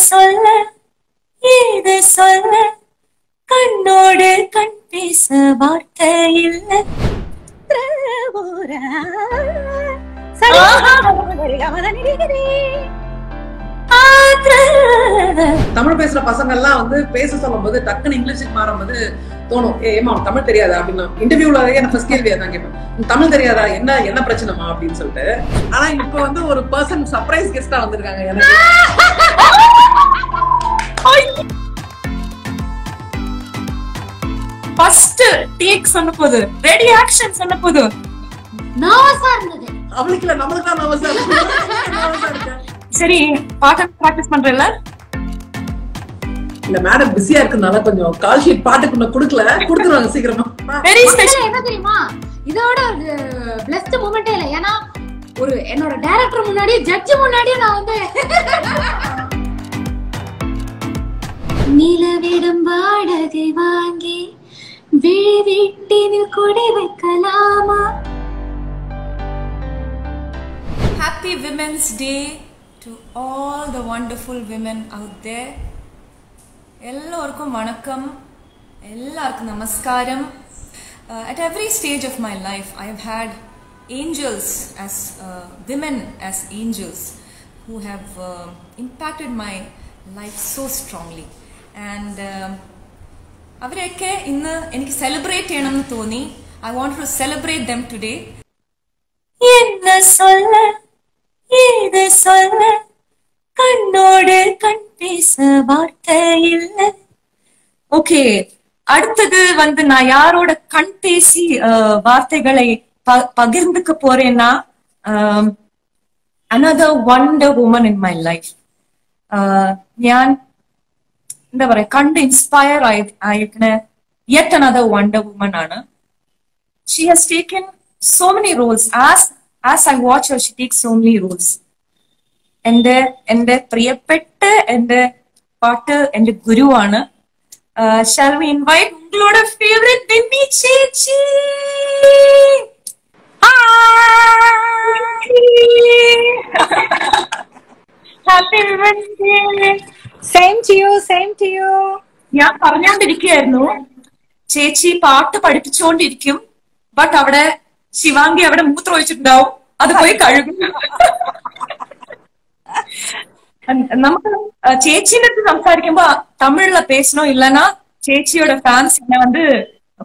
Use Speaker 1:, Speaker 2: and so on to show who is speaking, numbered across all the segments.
Speaker 1: சொல்ல ஏது சொல்ல? கண்ணோடு கண் பேச வார்த்தை இல்ல.
Speaker 2: தமிழ் பேசுற பசங்க எல்லாம் வந்து பேச சொல்லும் போது டக்குன்னு இங்கிலீஷுக்கு மாறும்போது தோணும் ஏமா தமிழ் தெரியாதா? அப்படின்னா இன்டர்வியூல எனக்கு ஃபர்ஸ்ட் கேள்வி அதான் கேட்பேன். தமிழ் தெரியாதா? என்ன என்ன பிரச்சனைமா அப்படின்னு சொல்லிட்டு. ஆனா இப்ப வந்து ஒரு பர்சன் சர்ப்ரைஸ் கெஸ்டா வந்திருக்காங்க எனக்கு.
Speaker 1: ஃபர்ஸ்ட் டேக் சொன்ன போது ரெடி ஆக்ஷன் சொன்ன போது.
Speaker 3: நர்வஸா இருந்தது.
Speaker 2: அவளுக்கு இல்ல நம்மளுக்கு தான் நர்வஸா இருக்கு.
Speaker 1: சரி பாட்ட பிராக்டிஸ் பண்றல
Speaker 2: இல்ல? மேடம் பிஸியா இருக்கனால கொஞ்சம் கால் ஷீட் பாட்டுக்கு கொடுக்கல. கொடுத்துருவாங்க சீக்கிரமா.
Speaker 1: வெரி ஸ்பெஷல்
Speaker 3: என்ன தெரியுமா? இதோட ஒரு பிளஸ்ட் மூமெண்டே இல்ல. ஏன்னா ஒரு என்னோட டைரக்டர் முன்னாடி ஜட்ஜ் முன்னாடியே நான் வந்து நிலவிடம் வாடகை வாங்கி விழி வீட்டினில் கொடை வைக்கலாமா
Speaker 4: Happy Women's Day to all the wonderful women out there. எல்லோருக்கும் வணக்கம் எல்லாருக்கும் நமஸ்காரம் at every stage of my life i have had angels as uh, women as angels who have uh, impacted my life so strongly and um, അവരെയൊക്കെ ഇന്ന് എനിക്ക് celebrate ചെയ്യണമെന്ന് തോന്നി I want to celebrate them today
Speaker 1: என்ன சொல்ல ஏது சொல்ல கண்ணோடு கண் பேச வார்த்தை இல்ல ஓகே அடுத்தது வந்து நான் யாரோட கண் பேசி அஹ், வார்த்தைகளை ப- பகிர்ந்துக்க போறேன்னா another wonder woman in my life ഞാൻ എന്താ പറയാ കണ്ട് ഇൻസ്പയർ ആയി ആയിരിക്കണ യെറ്റ് അനദർ വണ്ടർ വുമൺ ആണ്. She has taken so many roles as as I watch she take so many roles എന്റെ എന്റെ പ്രിയപ്പെട്ട എന്റെ പാട്ട് എന്റെ ഗുരുവാണ് ഇൻവൈറ്റ് ഫേവറേറ്റ് ചേച്ചി? Happy women's
Speaker 5: same to you same to you
Speaker 1: ഞാൻ പറഞ്ഞുകൊണ്ടിരിക്കുകയായിരുന്നു ചേച്ചി പാട്ട് പഠിപ്പിച്ചുകൊണ്ടിരിക്കും ബട്ട് അവിടെ ശിവാംഗി അവിടെ മൂത്രം ഒഴിച്ചിട്ടുണ്ടാവും അത് പോയി കഴുകും നമുക്ക് ചേച്ചിന്റെ അടുത്ത് സംസാരിക്കുമ്പോ தமிழ்ல பேசணும் இல்லைன்னா சேச்சியோட ஃபேன்ஸ் என்ன வந்து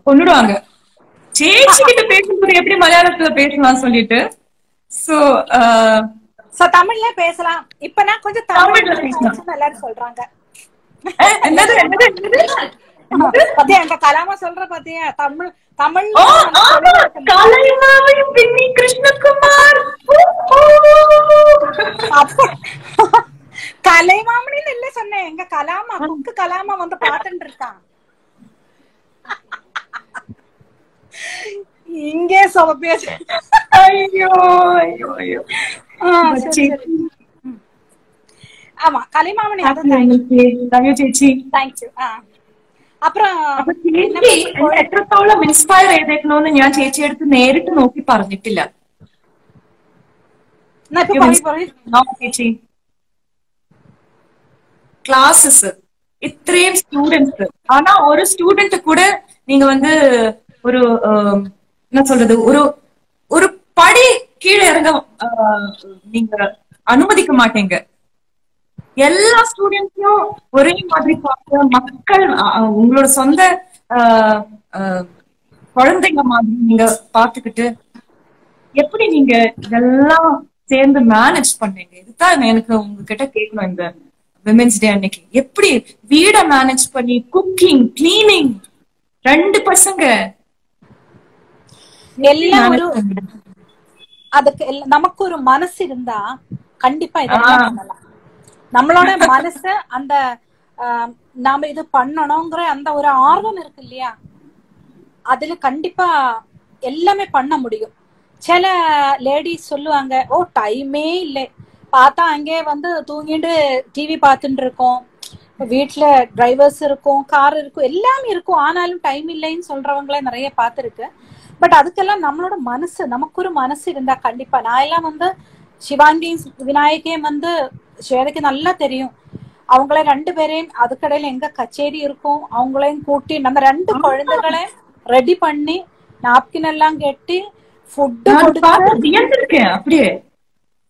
Speaker 1: கொண்டுடுவாங்க சேச்சி கிட்ட பேசும்போது எப்படி மலையாளத்துல பேசலாம் சொல்லிட்டு சோ
Speaker 5: சோ தமிழ்ல பேசலாம். இப்ப நான் கொஞ்சம் தமிழ். எல்லாரும் சொல்றாங்க.
Speaker 1: என்னது என்னது என்னது?
Speaker 5: பாத்தியா எங்க கலாமா சொல்ற பாத்தியா? தமிழ் தமிழ்
Speaker 1: பின்னி கிருஷ்ணகுமார்.
Speaker 5: கலைமாமணின்னு இல்ல சொன்னேன். எங்க கலாமா குக்கு கலாமா வந்து பாத்துட்டு இருக்கான். இங்கே சொலப்பியா
Speaker 1: ஐயோ ஐயோ. ചേച്ചി.
Speaker 5: ആ.
Speaker 1: അപ്പുറം എത്രത്തോളം ഇൻസ്പയർ ചെയ്തേക്കണോന്ന് ഞാൻ ചേച്ചിയുടെ അടുത്ത് നേരിട്ട് നോക്കി പറഞ്ഞിട്ടില്ല. ചേച്ചി. ഇത്രയും സ്റ്റുഡൻസ് ആ ഒരു സ്റ്റുഡന്റ് കൂടെ கூட വന്ന് ഒരു ஒரு என்ன சொல்றது? ഒരു ஒரு கீழே இறங்க நீங்க அனுமதிக்க மாட்டீங்க. எல்லா ஸ்டூடெண்ட்ஸையும் ஒரே மாதிரி பார்க்க மக்கள் உங்களோட சொந்த குழந்தைங்க மாதிரி நீங்க பாத்துக்கிட்டு எப்படி நீங்க இதெல்லாம் சேர்ந்து மேனேஜ் பண்ணீங்க? இதுதான் எனக்கு உங்ககிட்ட கேட்கணும் இந்த விமென்ஸ் டே அன்னைக்கு. எப்படி வீட மேனேஜ் பண்ணி குக்கிங் கிளீனிங் ரெண்டு பசங்க?
Speaker 5: எல்லாம்? அதுக்கு நமக்கு ஒரு மனசு இருந்தா கண்டிப்பா இதெல்லாம். பண்ணலாம். நம்மளோட மனசு அந்த நாம இது பண்ணணுங்கிற அந்த ஒரு ஆர்வம் இருக்கு இல்லையா? அதுல கண்டிப்பா எல்லாமே பண்ண முடியும். சில லேடிஸ் சொல்லுவாங்க ஓ டைமே இல்லை. பார்த்தா அங்கே வந்து தூங்கிட்டு டிவி பார்த்துட்டு இருக்கோம். வீட்டுல டிரைவர்ஸ் இருக்கும் கார் இருக்கும் எல்லாமே இருக்கும். ஆனாலும் டைம் இல்லைன்னு சொல்றவங்களே நிறைய பார்த்துருக்கு. பட் அதுக்கெல்லாம் நம்மளோட மனசு நமக்கு ஒரு மனசு இருந்தா கண்டிப்பா. நான் எல்லாம் வந்து சிவாங்கி விநாயகையும் வந்து ஸ்வேதைக்கு நல்லா தெரியும். அவங்கள ரெண்டு பேரையும் அதுக்கடையில எங்க கச்சேரி இருக்கும் அவங்களையும் கூட்டி நம்ம ரெண்டு குழந்தைகளையும் ரெடி பண்ணி நாப்கின் எல்லாம் கெட்டி ஃபுட்டு
Speaker 1: வியந்திருக்கேன் அப்படியே.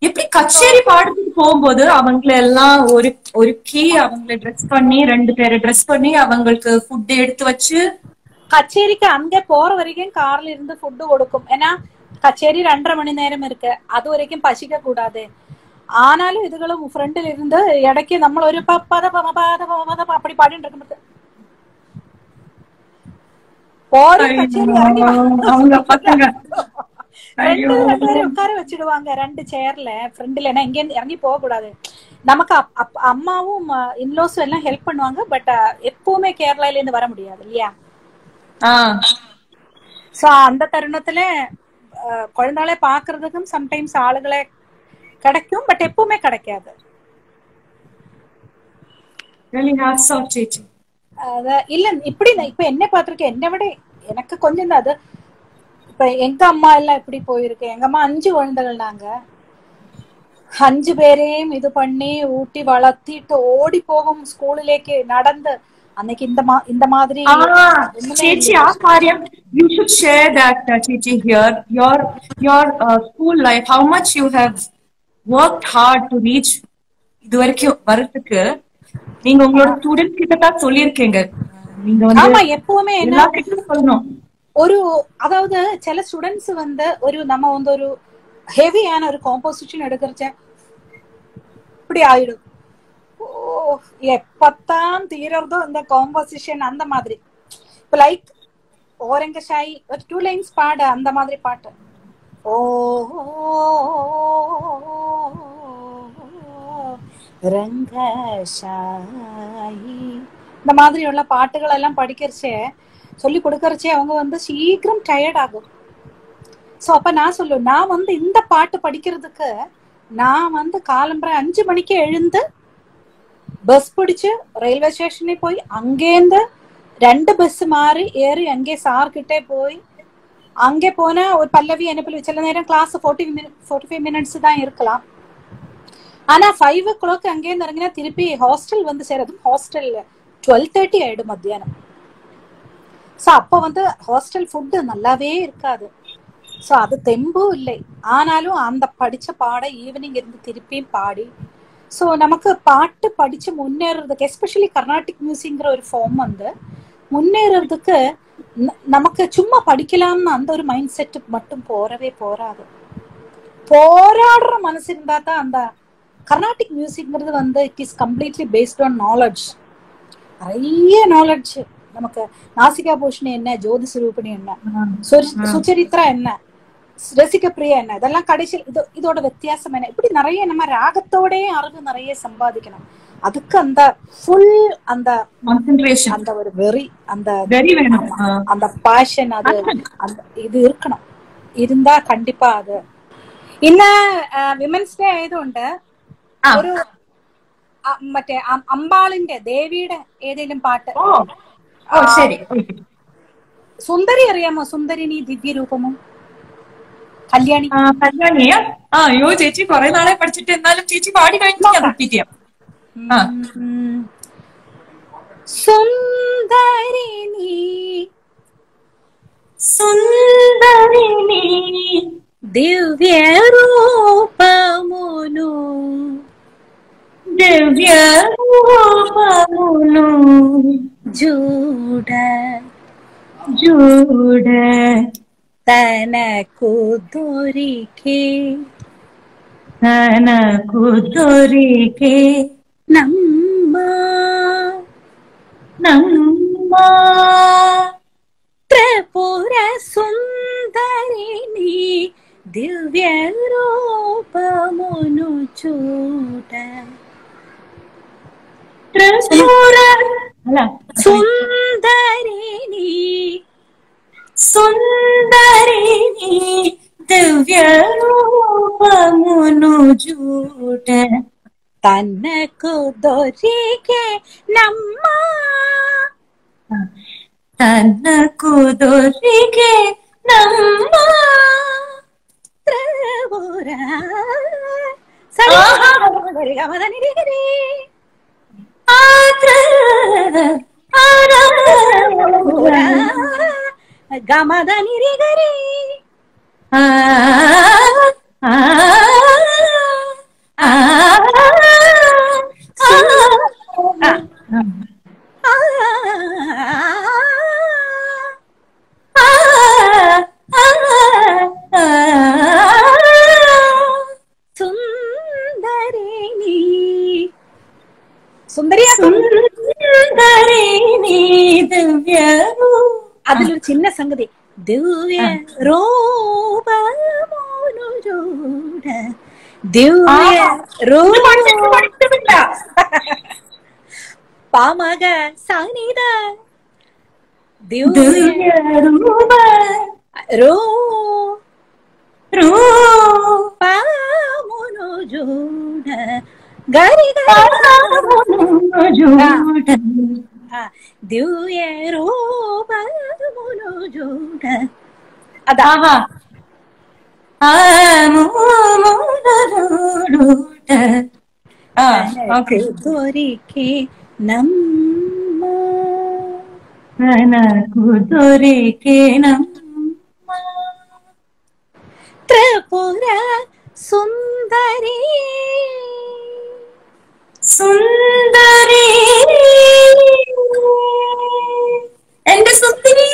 Speaker 1: எப்படி கச்சேரி பாடுறதுக்கு போகும்போது அவங்கள எல்லாம் ஒரு ஒருக்கி அவங்கள ட்ரெஸ் பண்ணி ரெண்டு பேரை ட்ரெஸ் பண்ணி அவங்களுக்கு ஃபுட் எடுத்து வச்சு
Speaker 5: கச்சேரிக்கு அங்க போற வரைக்கும் கார்ல இருந்து ஃபுட்டு கொடுக்கும் ஏன்னா கச்சேரி ரெண்டரை மணி நேரம் இருக்கு அது வரைக்கும் பசிக்க கூடாது ஆனாலும் இதுகளும் ஃப்ரண்டில் இருந்து இடைக்கு നമ്മൾ ഒരു പപ്പത പമപാത പമപത அப்படி பாடிட்டு இருக்கும்போது போற கச்சேரி இறங்கி வா.
Speaker 1: அவங்க பசங்க
Speaker 5: ரெண்டு ரெண்டு பேரும் உட்கார வச்சிடுவாங்க ரெண்டு சேர்ல ஃப்ரெண்ட்ல ஏன்னா இங்க இருந்து இறங்கி போக கூடாது நமக்கு அப்- அப்- அம்மாவும் இன்லோஸும் எல்லாம் ஹெல்ப் பண்ணுவாங்க பட் எப்பவுமே கேரளால இருந்து வர முடியாது இல்லையா
Speaker 1: ஆஹ்
Speaker 5: சோ அந்த தருணத்துல குழந்தைகளை பாக்குறதுக்கும் சம்டைம்ஸ் ஆளுகளை கிடைக்கும் பட் எப்பவுமே கிடைக்காது. இல்ல இப்படி இப்ப என்ன பாத்துருக்கேன் என்ன விட எனக்கு கொஞ்சம் தான் அது இப்ப எங்க அம்மா எல்லாம் இப்படி போயிருக்கு. எங்க அம்மா அஞ்சு குழந்தைகள் நாங்க. அஞ்சு பேரையும் இது பண்ணி ஊட்டி வளர்த்திட்டு ஓடி போகும் ஸ்கூலிலேக்கு நடந்து அன்னைக்கு இந்த மா இந்த மாதிரி
Speaker 1: சேச்சி ஆ காரியம். You should share that சேச்சி here your your school life how much you have work hard to reach இது வரைக்கும் வரதுக்கு நீங்க உங்களோட ஸ்டூடெண்ட் கிட்ட தான் சொல்லியிருக்கீங்க. நீங்க வந்து ஆமா
Speaker 5: எப்பவுமே என்ன
Speaker 1: சொல்லணும்.
Speaker 5: ஒரு அதாவது சில ஸ்டூடெண்ட்ஸ் வந்து ஒரு நம்ம வந்து ஒரு ஹெவியான ஒரு காம்போசிஷன் எடுக்கிறச்ச இப்படி ஆயிடும். எப்பத்தான் தீரறதோ இந்த காம்போசிஷன் அந்த மாதிரி. இப்போ லைக் ஓரங்க ஷாய் ஒரு டூ லைன்ஸ் பாட அந்த மாதிரி பாட்டு. ஓ ரங்கஷாயி இந்த மாதிரி உள்ள பாட்டுகள் எல்லாம் படிக்கிறச்சே சொல்லி கொடுக்கறச்சே அவங்க வந்து சீக்கிரம் டயர்ட் ஆகும். ஸோ அப்ப நான் சொல்லுவேன் நான் வந்து இந்த பாட்டு படிக்கிறதுக்கு நான் வந்து காலம்பரை அஞ்சு மணிக்கு எழுந்து பஸ் பிடிச்சு ரயில்வே ஸ்டேஷனில் போய் அங்கேருந்து ரெண்டு பஸ் மாறி ஏறி அங்கே சார்கிட்டே போய் அங்கே போன ஒரு பல்லவி அனுப்பி சில நேரம் class forty forty five minutes தான் இருக்கலாம் ஆனா ஃபைவ் ஓ கிளாக் அங்கேருந்து இறங்கினா திருப்பி ஹாஸ்டல் வந்து சேரது ஹாஸ்டல் டுவெல் தேர்ட்டி ஆயிடும் மத்தியானம் ஸோ அப்போ வந்து ஹாஸ்டல் ஃபுட்டு நல்லாவே இருக்காது ஸோ அது தெம்பும் இல்லை ஆனாலும் அந்த படித்த பாட ஈவினிங் இருந்து திருப்பியும் பாடி ஸோ நமக்கு பாட்டு படிச்சு முன்னேறதுக்கு எஸ்பெஷலி கர்நாடிக் மியூசிக்ங்கிற ஒரு ஃபார்ம் வந்து முன்னேறதுக்கு நமக்கு சும்மா படிக்கலாம்னு அந்த ஒரு மைண்ட் செட் மட்டும் போறவே போறாது. போராடுற மனசு இருந்தா தான் அந்த கர்நாடிக் மியூசிக்ங்கிறது வந்து it is completely based on knowledge நிறைய நாலேஜ் நமக்கு நாசிகா பூஷணி என்ன ஜோதி சுரூபிணி என்ன சுர- சுச்சரித்ரா என்ன ரசிக பிரியா என்ன இதெல்லாம் கடைசியில் இது இதோட வித்தியாசம் என்ன இப்படி நிறைய நம்ம ராகத்தோடயே அறிவு நிறைய சம்பாதிக்கணும் அதுக்கு அந்த ஃபுல் அந்த
Speaker 1: கான்சென்ட்ரேஷன்
Speaker 5: அந்த ஒரு வெறி அந்த
Speaker 1: வெரி வேணும் ஆ.
Speaker 5: அந்த பாஷன் அது அந்த இது இருக்கணும் இருந்தா കണ്ടിപ്പാ അത് ഇന്ന് വിമൻസ് ഡേ ആയതുകൊണ്ട്
Speaker 1: ആ.
Speaker 5: ഒരു അ, മറ്റേ അ- അമ്പാളിന്റെ ദേവിയുടെ ഏതെങ്കിലും പാട്ട്
Speaker 1: ஓ ஓ சரி okay.
Speaker 5: സുന്ദരി അറിയാമോ സുന്ദരിനി ദിവ്യരൂപമോ കല്യാണി.
Speaker 1: കല്യാണിയാ ആ അയ്യോ ചേച്ചി കുറെ നാളെ പഠിച്ചിട്ട് എന്നാലും ചേച്ചി പാടി കഴിഞ്ഞു ഞാൻ റിപ്പീറ്റ് ചെയ്യാം. ആ.
Speaker 5: ഉം. സുന്ദരി നീ
Speaker 1: സുന്ദരിനി
Speaker 5: ദിവ്യരൂപമുനു
Speaker 1: ദിവ്യ രൂപമുను
Speaker 5: ജൂഡ
Speaker 1: ജൂഡ
Speaker 5: తనకు దొరికే
Speaker 1: తనకు దొరికే
Speaker 5: నమ్మా.
Speaker 1: నమ్మా.
Speaker 5: త్రిపుర సుందరిని దివ్య రూపమును
Speaker 1: చూట. త్రిపుర
Speaker 5: సుందరిని
Speaker 1: సుందరిని దివ్య రూపమును
Speaker 5: జూట
Speaker 1: తనకు దొరికే నమ్మా.
Speaker 5: తనకు దొరికే నమ్మా. త్రవురా ఆ கமத நிரிகரி
Speaker 1: ஆ,
Speaker 5: അതിലൊരു ചിന്ന സംഗതി ദിവ്യ രൂപമോനുരൂഢ ദിവ്യ രൂപ പാമക దొరికే నమ్మ. నాకు దొరికే నమ్మ. Tripura Sundari. സുന്ദരി
Speaker 1: എന്റെ സുന്ദരി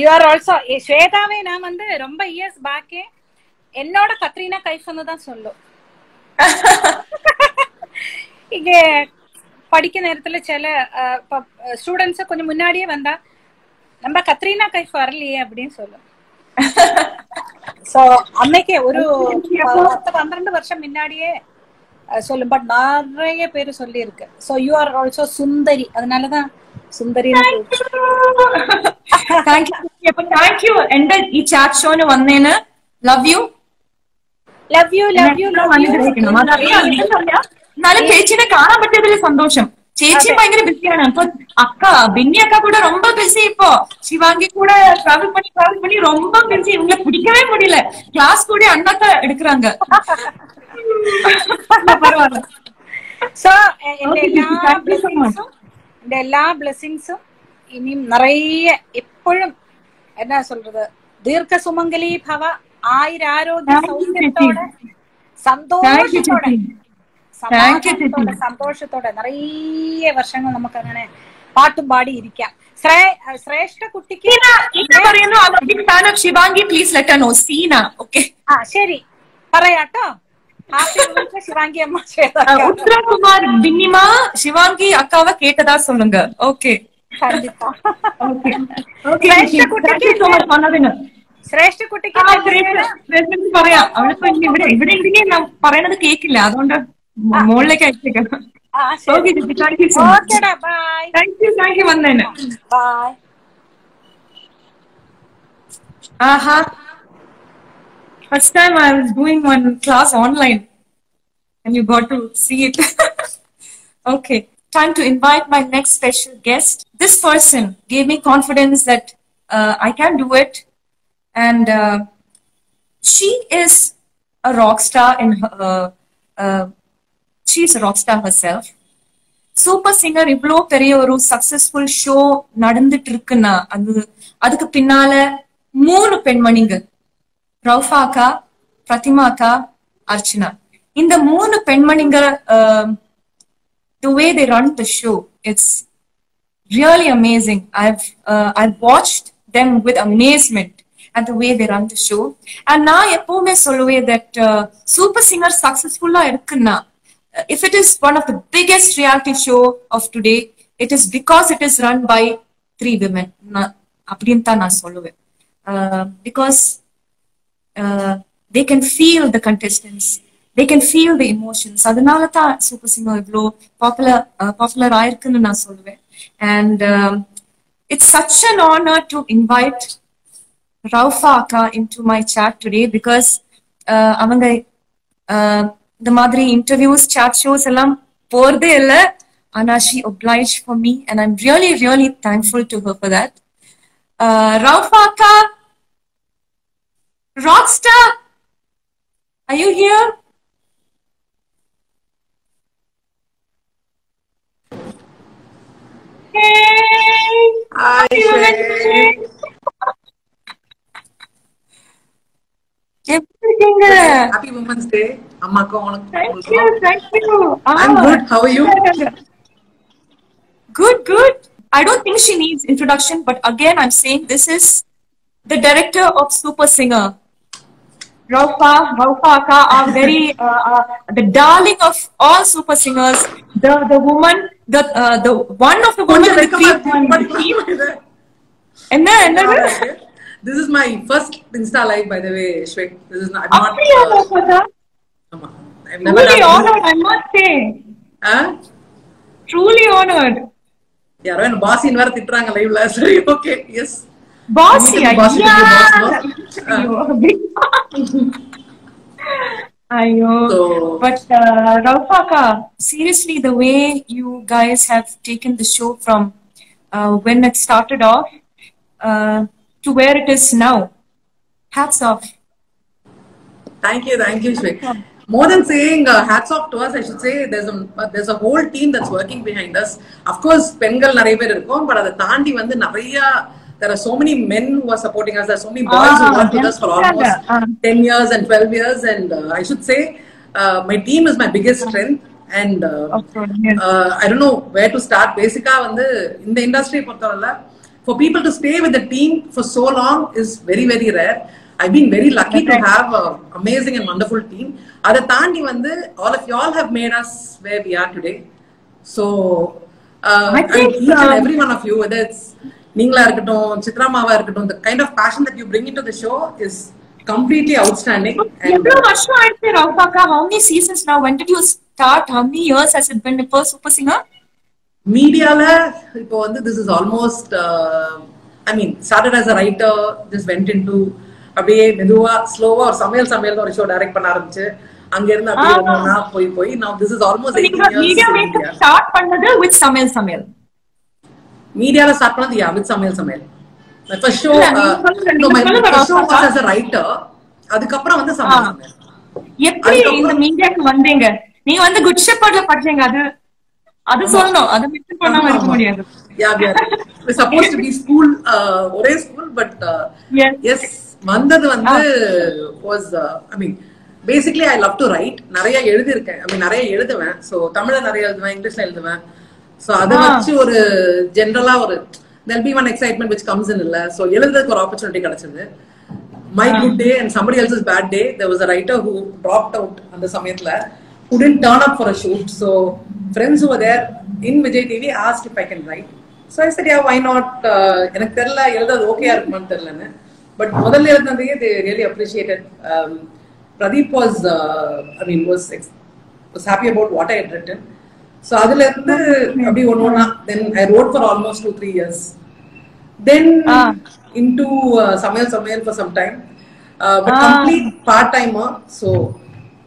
Speaker 5: யூ ஆர் ஆல்சோ ஸ்வேதாவே நான் வந்து ரொம்ப இயர்ஸ் பேக்கே என்னோட கத்ரீனா கைஃப்னு தான் சொல்லும் இங்க படிக்க நேரத்துல சில ஸ்டூடெண்ட்ஸ் கொஞ்சம் முன்னாடியே வந்தா நம்ம கத்ரீனா கைஃப் வரலையே அப்படின்னு சொல்லும் சோ அன்னைக்கே ஒரு பத்து பன்னிரண்டு வருஷம் முன்னாடியே அஹ், சொல்லும் பட் நிறைய பேர் சொல்லி இருக்கு சோ யூ ஆர் ஆல்சோ சுந்தரி அதனாலதான் സുന്ദരി
Speaker 1: താങ്ക് യു അപ്പൊ താങ്ക് യു എന്റെ ഈ ചാറ്റ് ഷോന് വന്നേന് love you
Speaker 5: love you love you love you
Speaker 1: എന്നാലും ചേച്ചിനെ കാണാൻ പറ്റിയതിൽ സന്തോഷം ചേച്ചി ഭയങ്കര ബിസിയാണ് അപ്പൊ അക്ക ബിന്നി അക്ക கூட ரொம்ப பிஸி இப்போ சிவாங்கி கூட டிராவல் பண்ணி டிராவல் பண்ணி ரொம்ப பிஸி இவங்களை பிடிக்கவே முடியல கிளாஸ் கூட அண்ணாக்கா எடுக்கிறாங்க பரவாயில்ல
Speaker 5: സോ എന്റെ
Speaker 1: Okay,
Speaker 5: എല്ലാ
Speaker 1: thank you so much.
Speaker 5: ബ്ലെസ്സിങ്സും എന്റെ എല്ലാ ബ്ലെസ്സിങ്സും ഇനിയും നിറയെ എപ്പോഴും എന്നാ சொல்றது ദീർഘ സുമംഗലി ഭവ ആയിരാരോഗ്യ
Speaker 1: Thank you,
Speaker 5: സൗഖ്യത്തോടെ
Speaker 1: ചേച്ചി.
Speaker 5: സന്തോഷത്തോടെ
Speaker 1: ചേച്ചി. Thank you, ചേച്ചി.
Speaker 5: സമാധാനത്തോടെ സന്തോഷത്തോടെ നിറയെ വർഷങ്ങൾ നമുക്ക് അങ്ങനെ പാട്ടും പാടി ഇരിക്കാം ശ്രേ- ശ്രേഷ്ഠ കുട്ടിക്ക്
Speaker 1: സീന സീന പറയുന്നു big fan of Shivangi please let know Seena okay
Speaker 5: ആ ശരി പറയാട്ടോ ഹാപ്പി വിമൻസ് ശിവാംഗി അമ്മ ശ്വേത
Speaker 1: உத்தரகுமார் பின்னிமா சிவாங்கி அக்காவை கேட்டதா சொல்லுங்க ஓகே
Speaker 5: കണ്ടിപ്പാ
Speaker 1: ஓகே
Speaker 5: ശ്രേഷ്ഠ കുട്ടിക്ക്
Speaker 1: சொன்னதுங்க
Speaker 5: ശ്രേഷ്ഠ കുട്ടിക്ക്
Speaker 1: ആ, ശ്രേഷ്ഠ- ശ്രേഷ്ഠക്ക് പറയാം അവളിപ്പോ ഇനി ഇവിടെ ഇവിടെ ഉണ്ടെങ്കിൽ ഞാൻ പറയണത് കേക്കില്ല അതുകൊണ്ട് മുകളിലേക്ക് അയച്ചേക്കാം
Speaker 5: ആ
Speaker 1: ഓക്കെ
Speaker 5: ശരി
Speaker 1: ചേച്ചി താങ്ക് യു സോ മച്ച്
Speaker 5: ഓക്കേടാ bye
Speaker 1: thank you thank you വന്നതിന്
Speaker 5: by
Speaker 1: Aaha First time I was doing one class online and you got to see it. okay, time to invite my next special guest. This person gave me confidence that uh, I can do it. And uh, she is a rock star in her, uh, she's a rock star herself. Super singer இவ்வளோ பெரிய ஒரு successful show நடந்துட்டு இருக்குன்னா அது அதுக்கு பின்னால மூணு பெண்மணிகள் ரவுஃபா அக்கா பிரதிமா அக்கா அர்ச்சனா இந்த மூணு பெண்மணிங்க the way they run the show it's really amazing i've uh, i've watched them with amazement at the way they run the show and நான் எப்பவுமே சொல்லுவேன் that uh, super singer successful இருக்குன்னா if it is one of the biggest reality show of today it is because it is run by three women நான் அப்படின்னு தான் நான் சொல்லுவேன் uh, because they can feel the contestants they can feel the emotions அதனால தான் super singer இவ்வளோ popular popular ஆயிருக்குன்னு நான் சொல்லுவேன் and it's such an honour to invite Raufa அக்கா into my chat today because அவங்க இந்த மாதிரி இன்டர்வியூஸ் சேட் ஷோஸ் எல்லாம் போறதே இல்லை ஆனா she oblige for me and I'm really really thankful to her for that Raufa அக்கா Rockstar, are you here? Hey!
Speaker 2: Hi,
Speaker 1: Happy Women's Day.
Speaker 2: அம்மாக்கா உனக்கு
Speaker 1: Thank you, thank you. Ah.
Speaker 2: I'm oh. good. How are you?
Speaker 1: Good, good. I don't think she needs introduction, but again, I'm saying this is the director of Super Singer. Raufa Akka are very uh, uh, the darling of all super singers. The the woman, the uh, the one of the women points.
Speaker 2: படிக்க முடியல.
Speaker 1: என்ன என்னது
Speaker 2: This is my first Insta live, by the way, Shwek. This is not. I'm not. uh. I've never
Speaker 1: Truly honored, I must say.
Speaker 2: Ah?
Speaker 1: Truly honored.
Speaker 2: யாரோ என்ன பாசின்னு வேற திட்டுறாங்க லைவ்ல சரி okay yes
Speaker 1: Bossy,
Speaker 2: You need to be bossy to be
Speaker 1: yeah.
Speaker 2: boss, no?
Speaker 1: Ayyo, big Ayyo.
Speaker 2: So-
Speaker 1: But uh, Raufaka, seriously, the way you guys have taken the show from uh, when it started off uh, to where it is now, hats off.
Speaker 2: Thank you, thank you, Shwek. More than saying uh, hats off to us, I should say there's a uh, there's a whole team that's working behind us. Of course, பெண்கள் நிறைய பேர் இருக்கும், but அதை தாண்டி வந்து நிறைய there are so many men who are supporting us. There are so many boys who
Speaker 1: Ah,
Speaker 2: worked with us for
Speaker 1: yeah.
Speaker 2: almost
Speaker 1: Ah.
Speaker 2: 10 years and 12 years. And uh, I should say, uh, my team is my biggest strength. And uh,
Speaker 1: Of course, yes.
Speaker 2: uh, I don't know where to start. Basically, வந்து இந்த industry பொறுத்தவரை for people to stay with the team for so long is very very rare. I've been very lucky to
Speaker 1: Okay.
Speaker 2: have an amazing and wonderful team. அதை தாண்டி வந்து all of y'all have made us where we are today. So uh,
Speaker 1: I
Speaker 2: and
Speaker 1: think,
Speaker 2: each and
Speaker 1: um,
Speaker 2: every one of you, whether it's நீங்களா இருக்கட்டும் சித்ராமாவா இருக்கட்டும் the kind of passion that you bring into the show is completely outstanding. And
Speaker 1: எவ்வளவு வருஷம் ஆயிடுச்சு ரவுஃபாக்கா how many seasons now? When did you start? How many years has it been? For super singer?
Speaker 2: மீடியால இப்போ வந்து this is almost I mean started as a writer this went in to அப்படியே மெதுவா ஸ்லோவா ஒரு சமையல் சமையல் ஒரு ஷோ டைரக்ட் பண்ண ஆரம்பிச்சு அங்க இருந்து அப்படியே போய் போய் now this is almost
Speaker 1: நீங்க
Speaker 2: 18
Speaker 1: மீடியா ஸ்டார்ட் பண்ணது வித் சமையல் சமையல்.
Speaker 2: மீடியால ஸ்டார்ட் பண்ணது யா வித் சமையல் சமையல். as a writer. அதுக்கப்புறம் வந்து சமையல்
Speaker 1: எப்படி இந்த மீடியாக்கு வந்தீங்க? நீங்க வந்து குட் ஷெப்பர்ட்ல படிச்சீங்க அது அது சொல்லணும். அது மிஸ் பண்ணாம இருக்க முடியாது.
Speaker 2: To be school, uh, ஒரே ஸ்கூல் பட். எஸ் வந்தது வந்து was I mean basically I love to write நிறைய எழுதியிருக்கேன். ஐ மீன் நிறைய எழுதுவேன். ஸோ தமிழ்ல நிறைய எழுதுவேன் இங்கிலீஷ்ல எழுதுவேன். ஸோ அதை
Speaker 1: Ah.
Speaker 2: வச்சு ஒரு ஜென்ரலா ஒரு there'll be one excitement which comes in இல்ல ஸோ எழுதுறதுக்கு ஒரு ஆப்பர்ச்சுனிட்டி கிடைச்சது my good day and somebody else bad day there was a writer who dropped out அந்த சமயத்துல for a shoot so friends who were there in Vijay TV asked if I can write so I said yeah why not uh, எனக்கு தெரியல எழுதுறது ஓகேயா இருக்குமான்னு தெரியலன்னு but முதல்ல எழுதுனதையே they really appreciated um, Pradeep was uh, I mean was ex- was happy about what So அதுல இருந்து அப்படி ஒண்ணா then I wrote for almost two three years then
Speaker 1: Ah.
Speaker 2: into uh, சமையல் சமையல் for some time uh, but
Speaker 1: Ah.
Speaker 2: complete part timer so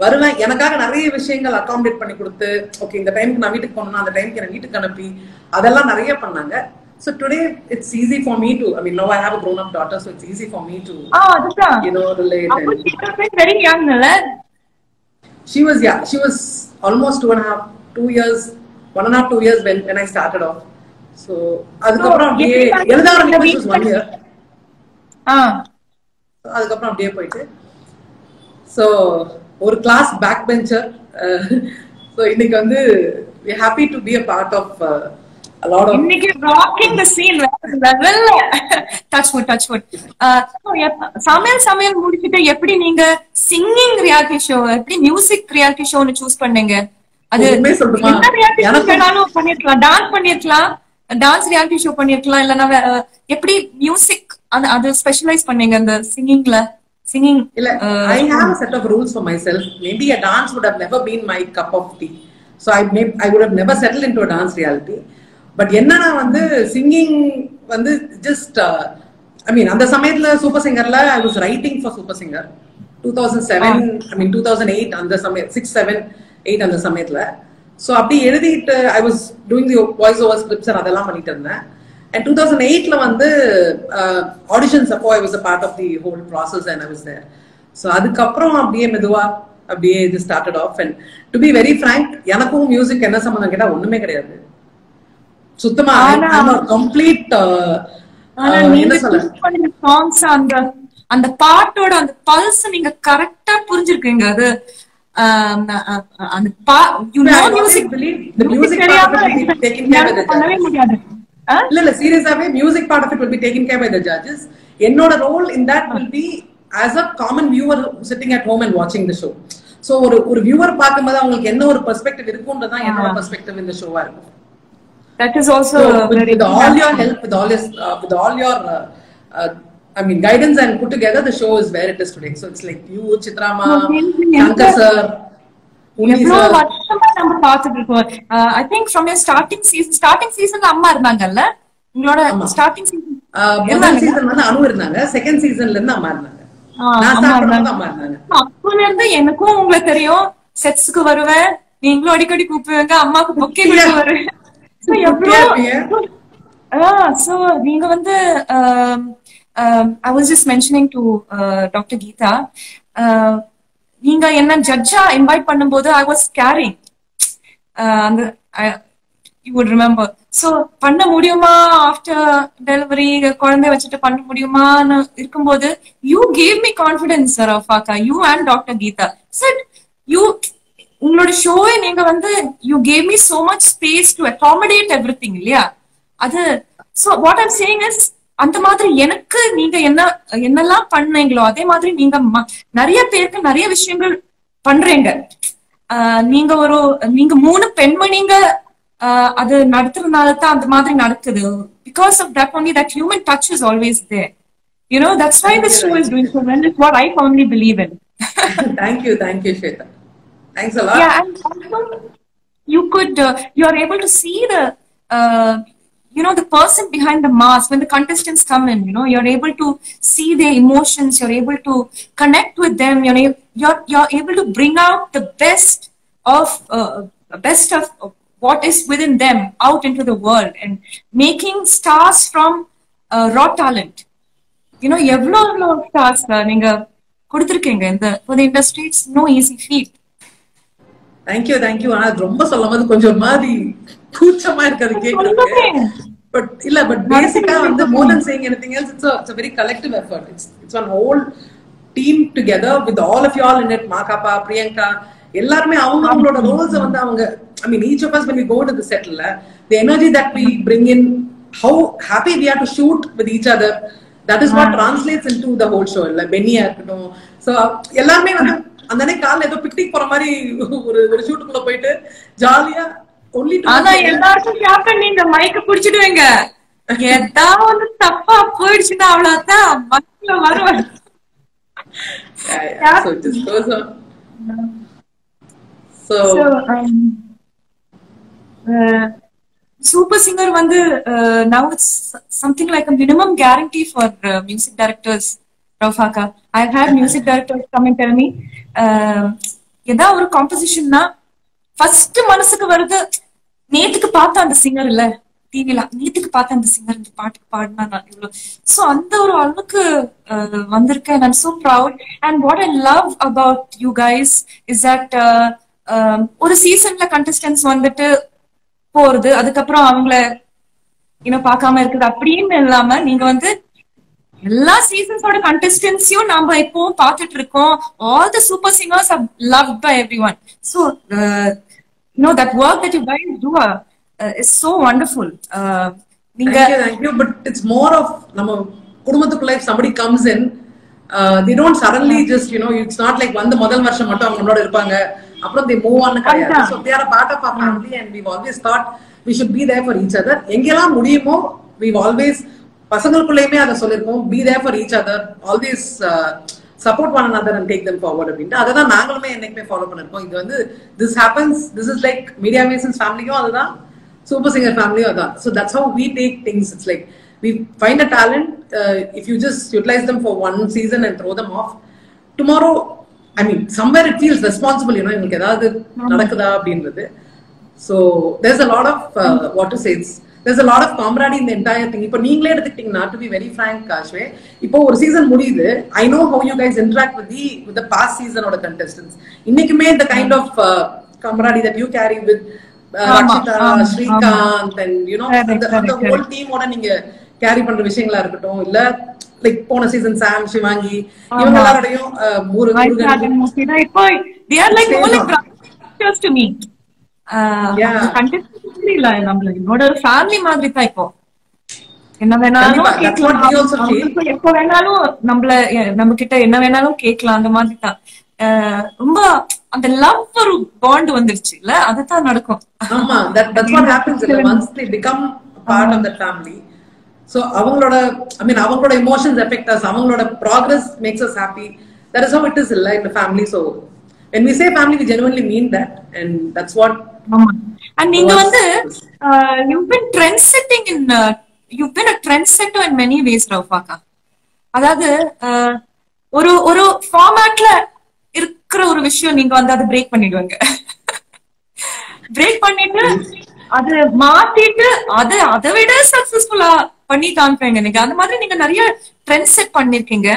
Speaker 2: வருவேன் எனக்காக நிறைய விஷயங்கள் அகாமடேட் பண்ணி கொடுத்து ஓகே இந்த டைம்க்கு நான் வீட்டுக்கு போகணும் அந்த டைம்க்கு என்ன வீட்டுக்கு அனுப்பி அதெல்லாம் நிறைய பண்ணாங்க so today it's easy for me to i mean now i have a grown up daughter so it's easy for me to
Speaker 1: அதுதான்
Speaker 2: you know relate and
Speaker 1: very young இல்ல
Speaker 2: she was yeah she was almost two and a half years one and a half two years when when i started off. So அதுக்கப்புறம் அப்படியே எழுத ஆரம்பிச்சு one year அதுக்கப்புறம் அப்படியே போயிட்டு. So ஒரு class back bencher so இன்னைக்கு வந்து we happy to be a part of of
Speaker 1: இன்னைக்கு rocking the scene level touch wood touch wood சமையல் சமையல் முடிச்சிட்டு எப்படி நீங்க சிங்கிங் ரியாலிட்டி ஷோ எப்படி மியூசிக் ரியாலிட்டி ஷோன்னு சூஸ் பண்ணீங்க? அது பண்ணிருக்கலாம். டான்ஸ் பண்ணிருக்கலாம். டான்ஸ் ரியாலிட்டி ஷோ பண்ணிருக்கலாம். இல்லனா எப்படி மியூசிக் அது ஸ்பெஷலைஸ் பண்ணீங்க அந்த சிங்கிங்ல சிங்கிங்
Speaker 2: இல்ல I have set of rules for myself maybe a dance would have never been my cup of tea so I may I would have never settle in to dance reality but என்னன்னா வந்து singing வந்து just I mean அந்த சமயத்துல super சிங்கர்ல I was writing for super singer two thousand seven I mean two thousand eight அந்த சமயம் six seven eight அந்த சமயத்துல. So அப்படி எழுதிட்டு I was doing the voice over scripts அதெல்லாம் பண்ணிட்டு இருந்தேன். அண்ட் டூ தௌசண்ட் எயிட்ல வந்து ஆடிஷன்ஸ் அப்போ I was a part of the whole process and I was there so அதுக்கப்புறம் அப்படியே மெதுவா அப்படியே இது started off and to be very frank எனக்கும் மியூசிக் என்ன சம்மந்தம் கேட்டா ஒண்ணுமே கிடையாது. சுத்தமா கம்ப்ளீட்
Speaker 1: choose பண்ண சாங்ஸ் அந்த அந்த பாட்டோட அந்த பல்ஸ் நீங்க கரெக்டா புரிஞ்சிருக்கீங்க. அது ஆம், அ- அ- அந்த பா you
Speaker 2: Yeah,
Speaker 1: no
Speaker 2: I always
Speaker 1: music
Speaker 2: believe the music part of it will be taken care by the
Speaker 1: பண்ணவே
Speaker 2: judges.
Speaker 1: முடியாது ஆ?
Speaker 2: இல்ல இல்ல சீரியஸாவே music part of it will be taken care by the judges என்னோட role in that will be as a common viewer sitting at home and watching the show so ஒரு ஒரு viewer பார்க்கும்போது அவங்களுக்கு என்ன ஒரு பெர்ஸ்பெக்டிவ் இருக்கும்ன்றதான் என்னோட பெர்ஸ்பெக்டிவ் இந்த ஷோவா இருக்கும்
Speaker 1: that is also
Speaker 2: So, with,
Speaker 1: very
Speaker 2: with all your help, with all your, uh, with all your, uh, uh, I mean, guidance and put together, the show is where it is today. So it's like you, Chitrama,
Speaker 1: Okay.
Speaker 2: Shankar sir, Uni
Speaker 1: எவ்வளவு
Speaker 2: sir.
Speaker 1: வருஷமா நம்ம பார்த்துட்டு இருக்கோம்? I think from starting season starting சீசன்ல அம்மா இருந்தாங்கல்ல? உங்களோட starting season
Speaker 2: season வந்து அனு இருந்தாங்க. செகண்ட் சீசன்ல இருந்து அம்மா இருந்தாங்க.
Speaker 1: அப்பல இருந்து எனக்கும் உங்களை தெரியும். செட்ஸ்க்கு வருவேன். நீங்களும் அடிக்கடி கூப்பிடுவீங்க. அம்மாக்கு பொக்கே வருவேன். So,
Speaker 2: குட்டியா
Speaker 1: எவ்வளவு
Speaker 2: இருப்பீங்க.
Speaker 1: I was just mentioning to doctor Geetha நீங்க என்ன ஜட்ஜா இன்வைட் பண்ணும்போது ஐ வாஸ் கேரிங் அந்த யூ வுட் ரிமெம்பர் சோ பண்ண முடியுமா ஆஃப்டர் டெலிவரி குழந்தை வச்சுட்டு பண்ண முடியுமான்னு இருக்கும்போது you gave me confidence sir அஃபாக்கா you and doctor Geetha sir you உங்களோட ஷோவை நீங்க வந்து you gave me so much space to accommodate everything இல்லையா? அது so what I'm saying is அந்த மாதிரி எனக்கு நீங்க என்ன என்னெல்லாம் பண்ணீங்களோ அதே மாதிரி நீங்க நிறைய பேருக்கு நிறைய விஷயங்கள் பண்றீங்க நீங்க ஒரு நீங்க மூணு பெண்மணிங்க அது நடத்துறதுனால தான் அந்த மாதிரி நடக்குது because of that only that human touch is always there you know that's why this show is doing so well is what I firmly believe in.
Speaker 2: Thank you, thank you, Shweta. Thanks a lot.
Speaker 1: yeah, and also you could uh, you are able to see the uh, you know the person behind the mask when the contestants come in. You know, you're able to see their emotions. You're able to connect with them. You're a- you're you're able to bring out the best of uh, best of what is within them out into the world and making stars from uh, raw talent. you know எவ்வளவு எவ்வளவு stars நீங்க கொடுத்திருக்கீங்க இந்த for the industry it's no easy feat
Speaker 2: thank you thank you ஆனா அது ரொம்ப சொல்லும் போது கொஞ்சம் ஒரு மாதிரி கூச்சமா இருக்காது கேட்கறதுக்கு
Speaker 1: சொல்லுங்க.
Speaker 2: பட் இல்ல பட் பேசிக்கா வந்து மோர் anything else it's a it's a very collective effort it's it's one whole team together with all of you all in it Makapa Priyanka எல்லாருமே அவங்க அவங்களோட ரோல்ஸ் வந்து அவங்க I mean each of us when we go to the set ல the energy that we bring in how happy we are to shoot with each other that is what translates into the whole show இல்ல பென்னியா இருக்கட்டும் so எல்லாருமே வந்து அந்த அன்னைக்கு காலைல ஏதோ picnic போற மாதிரி ஒரு ஒரு ஷூட்டுக்குள்ள போயிட்டு ஜாலியா
Speaker 1: ஆனா எல்லாருக்கும் கேப்டன் நீங்க மைக்க புடிச்சிடுவீங்க ஏதாவது தப்பா போயிடுச்சுன்னா அவ்வளவுதான். மக்கள் வருவாங்க சூப்பர் சிங்கர் வந்து now something like minimum guarantee for music directors ரஃபாக்கா I hate music directors come and tell me ஏதாவது ஒரு காம்போசிஷன்னா ஃபர்ஸ்ட் மனசுக்கு வருது நேத்துக்கு பார்த்த அந்த சிங்கர் இல்ல டிவில நேத்துக்கு பார்த்த அந்த சிங்கர் இந்த பாட்டுக்கு பாடினா நான் இவ்வளவு சோ அந்த ஒரு அளவுக்கு வந்திருக்கேன் I'm so proud and what I love about you guys is that ஒரு சீசன்ல கண்டஸ்டன்ஸ் வந்துட்டு போறது அதுக்கப்புறம் அவங்கள இன்னும் பார்க்காம இருக்குது அப்படின்னு இல்லாம நீங்க வந்து எல்லா சீசன்ஸோட கண்டஸ்டன்ஸையும் நாம இப்போ பார்த்துட்டு இருக்கோம். All the super singers love by everyone so no that work that you guys do is so wonderful நீங்க
Speaker 2: Thank you, thank you. But it's more of நம்ம குடும்பத்துக்குள்ள if somebody comes in, uh, they don't suddenly just, you know, it's not like வந்து முதல் வருஷம் மட்டும் அவங்க நம்மளோட இருப்பாங்க அப்புறம் they move on கிடையாது so they are a part of our family and we've always thought we should be there for each other எங்கெல்லாம் முடியுமோ we've always பசங்களுக்குள்ளேயுமே அதை சொல்லிருக்கோம் be there for each other always support one another and take them forward அப்படின்ட்டு. அதை தான் நாங்களுமே என்னைக்குமே follow பண்ணிருக்கோம். இது வந்து this happens this is like media Masons ஃபேமிலியும் அதுதான் சூப்பர் சிங்கர் ஃபேமிலியும் அதான் so that's how we take things it's like we find a talent if you just utilize them for one season and throw them off tomorrow I mean somewhere it feels responsible you know எங்களுக்கு ஏதாவது நடக்குதா அப்படின்றது. So there's a lot of what to there's a lot of camaraderie in the entire thing இப்போ நீங்களே எடுத்துக்கிட்டீங்கன்னா to be very frank காஷ்வே இப்போ ஒரு சீசன் முடியுது I know how you guys interact with the with the past season ஓட contestants இன்னைக்குமே இந்த kind of camaraderie that you carry with uh,
Speaker 1: ஆமா,
Speaker 2: ரக்ஷிதா
Speaker 1: ஆமா,
Speaker 2: Srikanth and you know
Speaker 1: Correct,
Speaker 2: அந்த whole டீமோட நீங்க கேரி பண்ற விஷயங்களா இருக்கட்டும் இல்ல லைக் போன சீசன் சாம் சிவாங்கி இவங்க. எல்லாரோடையும் முருகன்
Speaker 1: இப்போ they are like more like brothers to me. இல்ல நம்மளுக்கு என்னோட ஃபேமிலி மாதிரி தான் இப்போ என்ன வேணாலும் எப்ப நம்மள நம்ம கிட்ட என்ன வேணாலும் கேட்கலாம் அந்த மாதிரி தான் ரொம்ப அந்த லவ் ஒரு பாண்ட் வந்துருச்சு இல்ல அதுதான் நடக்கும்
Speaker 2: ஆமா இல்ல become part of that family so அவங்களோட i mean அவங்களோட affect us அவங்களோட us happy that is how it is இல்ல family so when we say family we genuinely mean that and that's what
Speaker 1: and நீங்க வந்து you been trend setting in you been a trend setter in many ways ரவுஃபாக்கா. அதாவது ஒரு ஒரு ஃபார்மேட்ல இருக்கிற ஒரு விஷயம் நீங்க வந்து அதை பிரேக் பண்ணிடுவாங்க. பிரேக் பண்ணிட்டு அது மாத்திட்டு அது அதை விட சக்சஸ்ஃபுல்லா பண்ணி காமிப்பீங்க நீங்க. அந்த மாதிரி நீங்க நிறைய ட்ரெண்ட் செட் பண்ணிருக்கீங்க.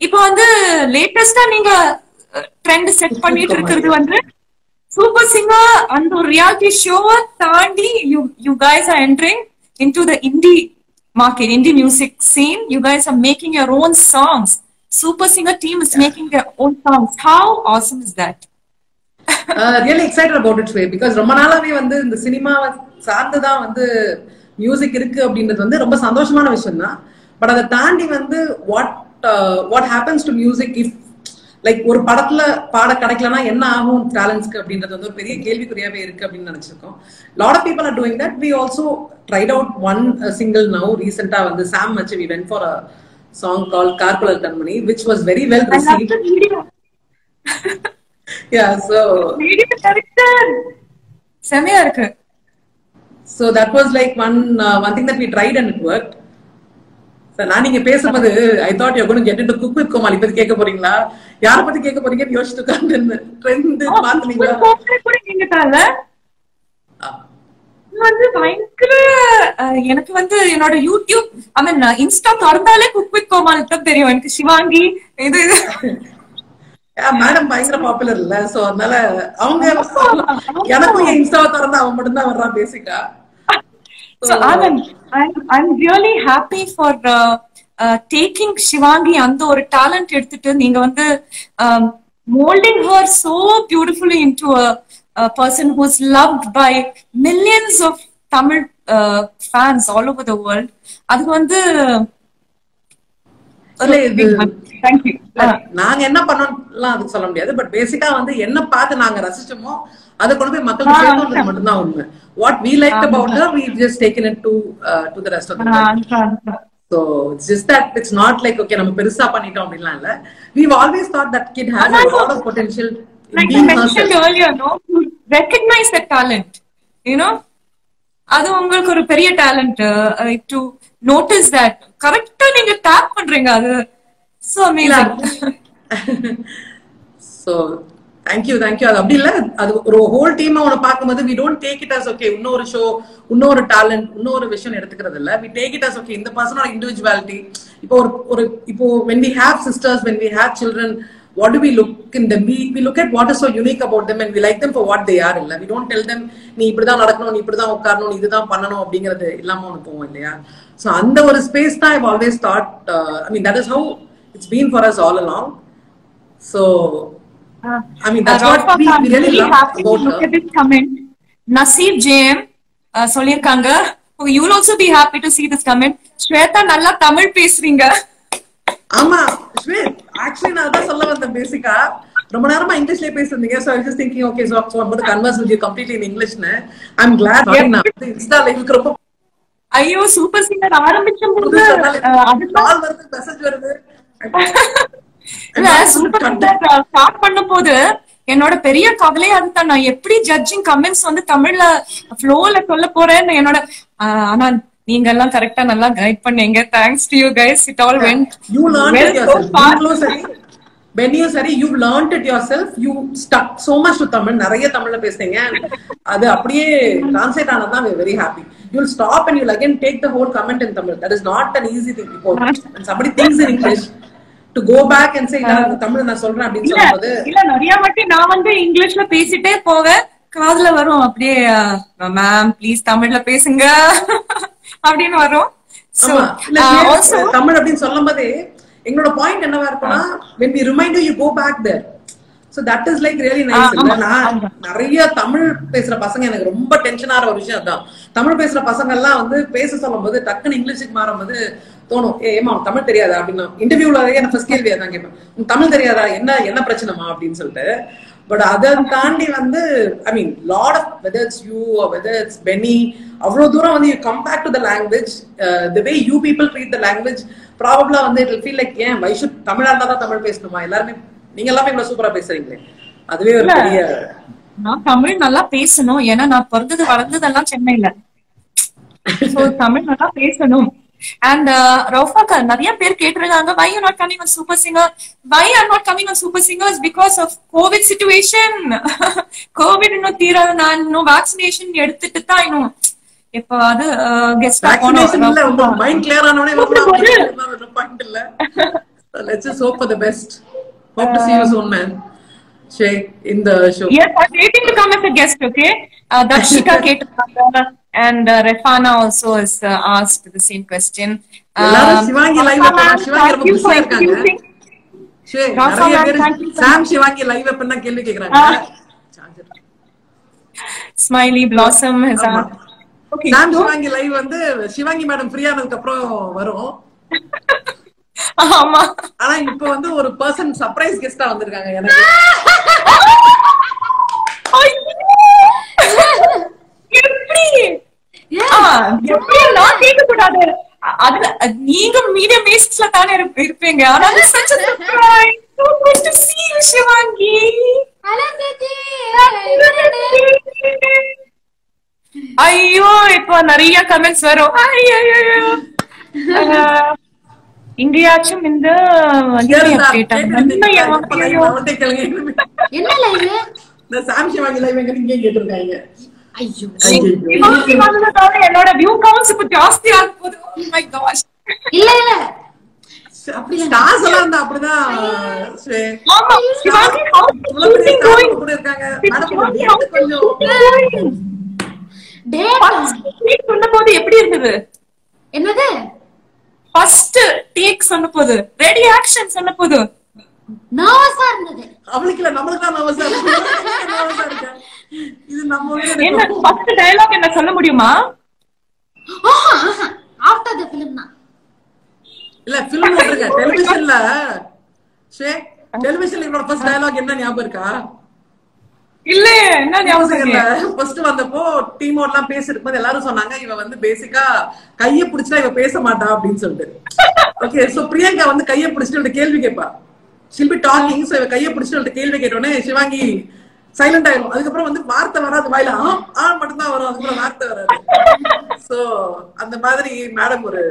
Speaker 1: இப்போ வந்து லேட்டஸ்டா நீங்க ட்ரெண்ட் செட் பண்ணிட்டு இருக்கிறது வந்து சூப்பர் சிங்கர் அந்த ஒரு ரியாலிட்டி ஷோவை தாண்டி you you guys are entering in to the indie market, indie music scene. You guys are making your own songs. Super Singer team is making their own songs. How awesome is that?
Speaker 2: Really excited about it's way because ரொம்ப நாளாவே வந்து இந்த சினிமாவை சார்ந்து தான் வந்து music இருக்கு அப்படின்றது வந்து ரொம்ப சந்தோஷமான விஷயம் தான் பட் அதை தாண்டி வந்து what what happens to music if like ஒரு படத்துல பாட கிடைக்கலனா என்ன ஆகும் டேலண்ட்ஸ்க்கு அப்படின்றது வந்து ஒரு பெரிய கேள்விக்குறியாவே இருக்கு அப்படின்னு நினைச்சிருக்கோம் lot of people are doing that we also tried out one single now ரீசெண்டா வந்து சாம் வச்சு we went for a song call கார்குலர் Kanmani which was very well
Speaker 1: I love
Speaker 2: receive
Speaker 1: the video. Yeah director. செமையா இருக்கு
Speaker 2: So that was like one uh, one thing that we tried and it worked. So நான் நீங்க பேசும்போது I thought you gonna get into cook with Comali பத்தி கேட்க போறீங்களா? யார பத்தி கேட்க போறீங்கன்னு யோசிச்சுட்டு உட்கார்ந்து ட்ரெண்ட் பாத்துனீங்களா
Speaker 1: ஒரு கூட இது வந்து பயங்கர எனக்கு வந்து என்னோட யூடியூப் ஐ மீன் இன்ஸ்டா திறந்தாலே குக் வித் கோமாளி தான் தெரியும். எனக்கு சிவாங்கி இது
Speaker 2: மேடம் பயங்கர பாப்புலர் இல்ல. சோ அதனால அவங்க எனக்கும் என் இன்ஸ்டாவை திறந்தா அவன் மட்டும் தான் வர்றான் பேசிக்கா
Speaker 1: So Anand, I'm I'm really happy for uh, uh, taking Shivangi அந்த ஒரு talent எடுத்துட்டு நீங்க வந்து um, molding her so beautifully into a, a person who's loved by millions of Tamil uh, fans all over the world. அது வந்து
Speaker 2: இல்ல, இது-
Speaker 1: thank you. Uh,
Speaker 2: நாங்க என்ன பண்ணோம்லாம் அதுக்கு சொல்ல முடியாது. பட் பேசிக்கா வந்து என்ன பார்த்து நாங்க ரசிச்சோமோ அதை கொண்டு போய் மக்களுக்கு சேர்க்கணும் மட்டும்தான் உண்மை. What we like about her we just taken it to to the rest of the
Speaker 1: uh.
Speaker 2: So it's just that it's not like okay நம்ம பெருசா பண்ணிட்டோம் அப்படின்லாம் இல்ல. We've always thought that kid has a lot of potential
Speaker 1: like you mentioned
Speaker 2: herself.
Speaker 1: earlier, no, recognize that talent, you know. அது உங்களுக்கு ஒரு பெரிய talent to notice that கரெக்டா நீங்க டேப் பண்றீங்க அது so amazing
Speaker 2: so thank you அது அப்படி இல்ல அது ஒரு ஹோல் டீம் உன பாக்கும்போது we don't take it as okay இன்னொரு ஷோ இன்னொரு டேலண்ட் இன்னொரு விஷயம் எடுத்துக்கிறது இல்ல we take it as okay இந்த பர்சனோட இண்டிவிஜுவாலிட்டி இப்போ ஒரு ஒரு இப்போ when we have sisters when we have children what do we look in them? We, we look at what is so unique about them and we like them for what they are. இல்லை we don't tell them நீ இப்படிதான் நடக்கணும் நீ இப்படி தான் உட்காரணும் இதுதான் பண்ணணும் அப்படிங்கிறது இல்லாம ஒன்னு போவோம் இல்லையா சோ அந்த ஒரு ஸ்பேஸ் தான் always thought uh, I mean that is how it's been for us all along so I mean, that's what we, we really love about
Speaker 1: look
Speaker 2: her.
Speaker 1: at this comment. JM uh, சொல்லிருக்காங்க you will also be happy to see this comment. Shweta நல்லா தமிழ் பேசுறீங்க
Speaker 2: ஆமா ஸ்வேத் actually நான் அதான் சொல்ல வந்தேன் பேசிக்கா ரொம்ப நேரமா இங்கிலீஷ்லயே பேசுறீங்க so I just thinking okay so so I'm converse with you completely in இங்கிலீஷ்னு I am glad நான் இன்ஸ்டா லைவ்க்கு ரொம்ப
Speaker 1: ஐயோ சூப்பர் சிங்கர் ஆரம்பிச்ச போது ஸ்டார்ட் பண்ணும் போது என்னோட பெரிய கவலையே அதுதான் நான் எப்படி ஜட்ஜிங் கமெண்ட்ஸ் வந்து தமிழ்ல ஃப்ளோல சொல்ல போறேன்னு என்னோட ஆனா நீங்க எல்லாம் கரெக்டா நல்லா கைட் பண்ணீங்க. Thanks to you guys it all went
Speaker 2: you yourself நீங்களும் சரி சரி you learned it yourself you stuck so much to Tamil நிறைய தமிழ்ல பேசுறீங்க அது அப்படியே translate ஆனதான் very happy you will stop and you'll again take the whole comment in tamil that is not an easy thing இப்போ when in english to go back and say "நான் இந்த தமிழ் நான் சொல்றேன் அப்படின்னு சொல்லும்போது
Speaker 1: இல்ல நிறைய வாட்டி நான் வந்து இங்கிலீஷ்ல பேசிட்டே போவேன் காதுல வரும் அப்படியே மேம் ப்ளீஸ் தமிழ்ல பேசுங்க அப்படின்னு வரும் uh,
Speaker 2: தமிழ் அப்படின்னு சொல்லும் போதே எங்களோட பாயிண்ட் என்னவா we remind you you go back there. So that is like really nice.
Speaker 1: ஆ,
Speaker 2: இல்ல நான். நிறைய தமிழ் பேசுற பசங்க எனக்கு ரொம்ப டென்ஷன் ஆகிற ஒரு விஷயம் அதான். தமிழ் பேசுற பசங்க எல்லாம் வந்து பேச சொல்லும் போது டக்குன்னு இங்கிலீஷுக்கு மாறும்போது தோணும் ஏ ஏமா தமிழ் தெரியாதா? அப்படின்னு. இன்டர்வியூல எனக்கு ஃபர்ஸ்ட் கேள்வி அதான் கேட்பேன். தமிழ் தெரியாதா? என்ன என்ன பிரச்சனைமா அப்படின்னு சொல்லிட்டு. பட் அதை தாண்டி வந்து I mean lot of whether it's you whether it's Beni அவ்வளவு தூரம் வந்து you come back to the language the way you people treat the language probably வந்து இட் ஃபீல் லைக் ஏன் வைஷு தமிழா இருந்தா தான் தமிழ் பேசணுமா? எல்லாருமே நீங்க எல்லாமே இவ்வளவு சூப்பரா பேசுறீங்களே. அதுவே ஒரு. பெரிய
Speaker 1: நான் தமிழ் நல்லா பேசணும். ஏன்னா நான் பிறந்தது வளர்ந்ததெல்லாம் சென்னையில. தமிழ் நல்லா பேசணும். அண்ட் ரவுஃபாக்கா நிறைய பேர் கேட்டிருக்காங்க why you not coming on super singer why are not coming on super singers because of covid situation covid இன்னும் தீராத நான் இன்னும் வேக்சினேஷன் எடுத்துட்டு தான் இன்னும் இப்போ அது கெஸ்டா போனோம்
Speaker 2: மைண்ட் கிளியர் ஆனவனே
Speaker 1: கூப்பிடும்போது-
Speaker 2: பாயிண்ட் இல்ல. Let's just hope for the best hope to see you soon man ஷே in the show.
Speaker 1: Yes, I'm waiting to come as a guest, okay? Uh, uh, Refana also has uh, asked the same question.
Speaker 2: எல்லாரும் Shivangi
Speaker 1: ma'am,
Speaker 2: Shivangi ரொம்ப busy-ஆ இருக்காங்க. சாம் Sivaangi live எப்பன்னா கேள்வி கேக்குறாங்க
Speaker 1: Ah. Smiley Blossom has
Speaker 2: ஆமா.
Speaker 1: asked. Okay, Sam
Speaker 2: Sivaangi live வந்து Sivaangi madam free ஆனதுக்கு அப்புறம் வரும்
Speaker 1: ஆமா
Speaker 2: ஆனா இப்ப வந்து ஒரு பர்சன் சர்ப்ரைஸ் கெஸ்டா வந்திருக்காங்க எனக்கு
Speaker 1: எப்படி? நான் அதுல நீங்க மீடியம் பேசிஸ்ல தானே இருப்ப- இருப்பீங்க. ஆனா அது such a surprise. So good to see you, Sivaangi
Speaker 3: hello சேச்சி
Speaker 1: ஐயோ இப்போ நிறைய கமெண்ட்ஸ் வரும். ஐயோ இங்கேயாச்சும் இந்த.
Speaker 3: என்ன லைவ்
Speaker 2: இந்த சாம் சிவாங்கி லைவ் எங்க நீங்க கேட்டிருக்காங்க.
Speaker 3: ஐயோ.
Speaker 1: என்னோட வியூ கவுண்ட்ஸ் இப்ப ஜாஸ்தி ஆக போகுது Oh my gosh.
Speaker 3: இல்ல
Speaker 1: எப்படி இருந்தது?
Speaker 3: என்னது?
Speaker 1: ஃபர்ஸ்ட் டேக் சொன்னபோது. ரெடி ஆக்ஷன் சொன்னபோது.
Speaker 3: நர்வஸா இருந்தது.
Speaker 2: அவளுக்கு இல்ல நம்மளுக்கு தான் ஆ இருக்கு. இது நம்ம
Speaker 1: என்ன. ஃபர்ஸ்ட் டயலாக் என்ன சொல்ல முடியுமா?
Speaker 3: ஆஃப்டர் த பிலிம் தான்.
Speaker 2: இல்ல பிலிம் விட்டுருங்க டெலிவிஷன்ல ஷே டெலிவிஷன்ல என்னோட ஃபர்ஸ்ட் டயலாக் என்ன ஞாபகம் இருக்கா?
Speaker 1: இல்ல என்ன ஞாபகம் இருக்கு?
Speaker 2: ஃபர்ஸ்ட் வந்தப்போ டீம் எல்லாம் பேசிருக்கும் எல்லாரும் சொன்னாங்க இவ வந்து பேசிக்கா கைய பிடிச்சா இவ பேச மாட்டா அப்படின்னு சொல்லிட்டு. ஓகே சோ பிரியங்கா வந்து கைய பிடிச்சிட்டு கேள்வி கேட்பா ஷில் பி டாக்கிங் கைய பிடிச்சிட்டு கேள்வி கேட்டோடனே சிவாங்கி சைலண்ட் ஆயிரும். அதுக்கப்புறம் வந்து வார்த்தை வராது வாயில ஆ ஆ மட்டும் தான் வரும். அதுக்கப்புறம் வார்த்தை வராது. சோ அந்த மாதிரி மேடம் ஒரு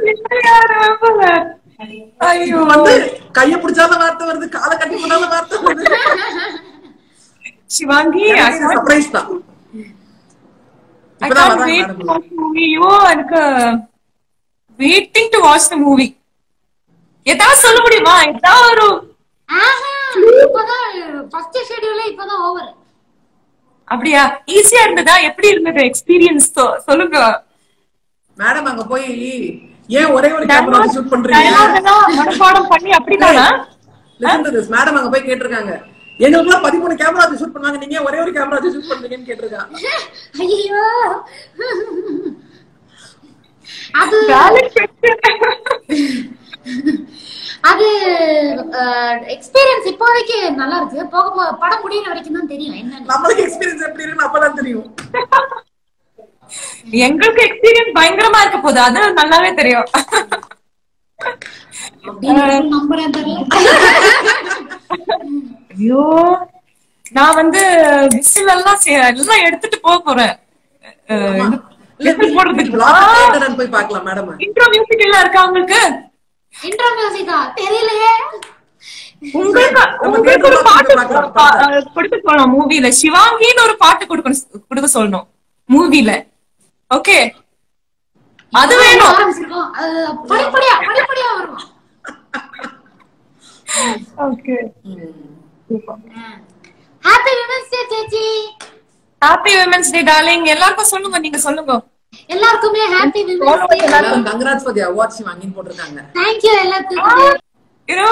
Speaker 2: வந்து கைய பிடிச்சாலும் வார்த்தை வருது காலை கட்டி போட்டாலும் வார்த்தை வருது.
Speaker 1: சிவாங்கி
Speaker 2: சர்ப்ரைஸ் தான்.
Speaker 1: எனக்கு waiting to watch the movie. ஏதாவது சொல்ல முடியுமா? ஏதாவது ஒரு
Speaker 3: ஆஹா இப்பதான் ஃபர்ஸ்ட் ஷெட்யூலே இப்பதான் ஓவர்
Speaker 1: அப்படியா? ஈஸியா இருந்ததா? எப்படி இருந்தது எக்ஸ்பீரியன்ஸ் சொல்லுங்க.
Speaker 2: மேடம் அங்க போய் ஏன் ஒரே ஒரு கேமரா ஷூட் பண்றீங்க?
Speaker 1: பண்ணி அப்படிதானா?
Speaker 2: மேடம் அங்க போய் கேட்டிருக்காங்க. எங்களுக்குலாம் பதிமூணு கேமரா ஷூட் பண்ணாங்க நீங்க ஒரே ஒரு கேமரா ஷூட் பண்றீங்கன்னு கேட்டிருக்காங்க.
Speaker 3: ஐயோ. அது. அது எக்ஸ்பீரியன்ஸ் இப்போதைக்கு நல்லா இருக்கு. போக போக படம் முடியிற வரைக்கும் தான் தெரியும் என்னன்னு.
Speaker 2: நம்மளுக்கு எக்ஸ்பீரியன்ஸ் எப்படி இருக்குன்னு அப்பதான் தெரியும்.
Speaker 1: எங்களுக்கு எக்ஸ்பீரியன்ஸ் பயங்கரமா இருக்க போகுது. அது நல்லாவே தெரியும். ஐயோ நான் வந்து விசில் எல்லாம் எல்லாம் எடுத்துட்டு போக போறேன். போடுறதுக்கு.
Speaker 2: போய் பார்க்கலாம் மேடம்
Speaker 1: இன்ட்ரோ மியூசிக் எல்லாம் இருக்கா உங்களுக்கு?
Speaker 3: இன்ட்ரோ மியூசிக்கா தெரியலையே.
Speaker 1: உங்களுக்கு ஒரு பாட்டு மூவில சிவாங்கின்னு ஒரு பாட்டு கொடுக்கணும் கொடுக்க சொல்லணும். மூவில ஓகே? அது வேணும்.
Speaker 3: படிப்படியா படிப்படியா வரும்?
Speaker 1: ஓகே.
Speaker 3: ஹாப்பி விமன்ஸ் டே சேச்சி
Speaker 1: ஹாப்பி விமன்ஸ் டே டார்லிங் எல்லாருக்கும் சொல்லுங்க நீங்க சொல்லுங்க.
Speaker 3: எல்லாருக்குமே happy
Speaker 2: women's congrats for the awards வாங்கின்னு போட்டிருக்காங்க
Speaker 3: தேங்க்யூ எல்லாத்துக்கும்.
Speaker 1: யூனோ